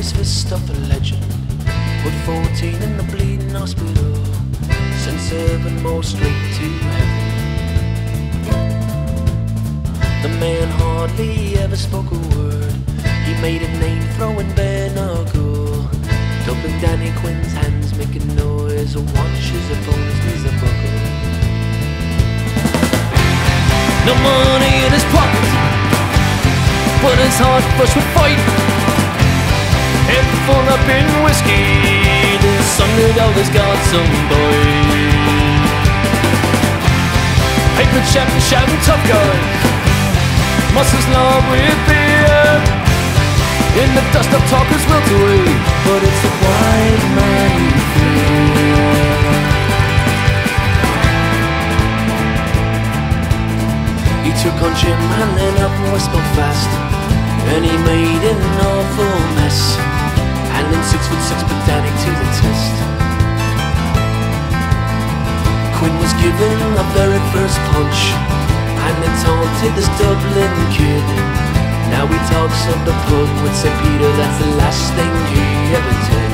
his fist off a legend. Put 14 in the bleeding hospital. Sent seven more straight to heaven. The man hardly ever spoke a word. He made a name throwing bare knuckle. Dumping Danny Quinn's hands, making noise. Watches upon his knees a buckle. No money in his pocket, but his heart flush with fight. Head full up in whiskey, this underdog has got some bite. Paper shouting, shouting tough guys, muscles love with beer. In the dust of talkers wilt away, but it's a quiet man you. He took on Jim Hanlon up West fast And he made an awful mess given a very first punch And they taunted this Dublin kid Now he talks of the pub with St. Peter That's the last thing he ever did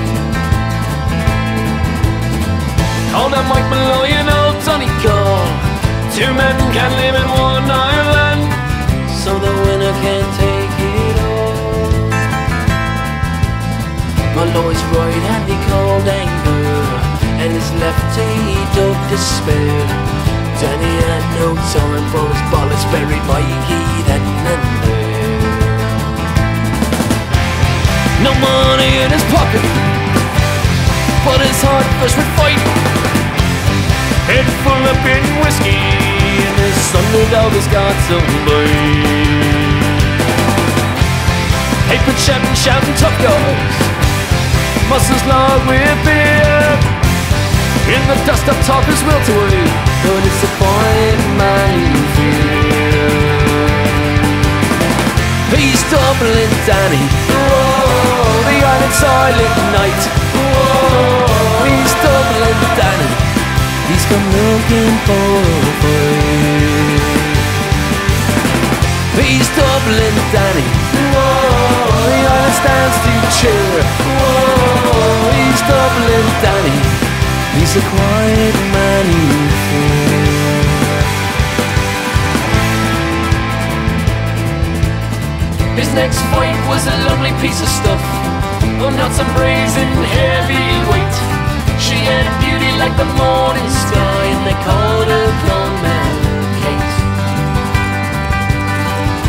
Called up Mike Malloy and old Cole Two men can live in one island, so the winner can't take it all. Malloy's right hand he called anger, and his left he dug despair. Had for his bollocks, buried Mikey then and. No money in his pocket, but his heart first with fight. Head full of in whiskey And this underdog has got some bite Paper shouting, shouting tough guys Muscles log with beer In the dust of talkers wilt away But it's a fine man you fear. He's Dublin Danny. Whoa, The island silent night. Whoa, He's Dublin Danny. He's come looking for a fight. He's Dublin Danny. Whoa, the island stands to cheer. Whoa, he's Dublin Danny. He's a quiet man you fear. His next fight was a lovely piece of stuff. Oh, not some brazen heavyweight. She had beauty like the morning sky And they called her blonde Kate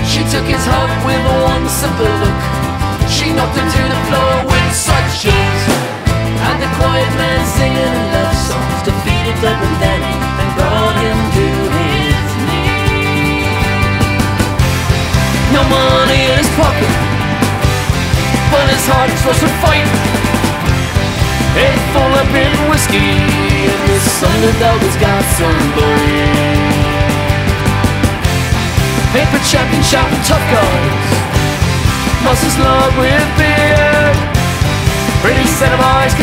She took his heart with one simple look She knocked him to the His heart to fight. Head full up in whiskey And this underdog has got some bite Paper champion shouting tough guys. Muscles log with beer. Pretty set of eyes